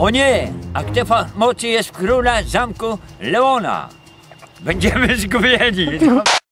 O nie! Aktefa mocy jest króla zamku Leona. Będziemy zgubieni.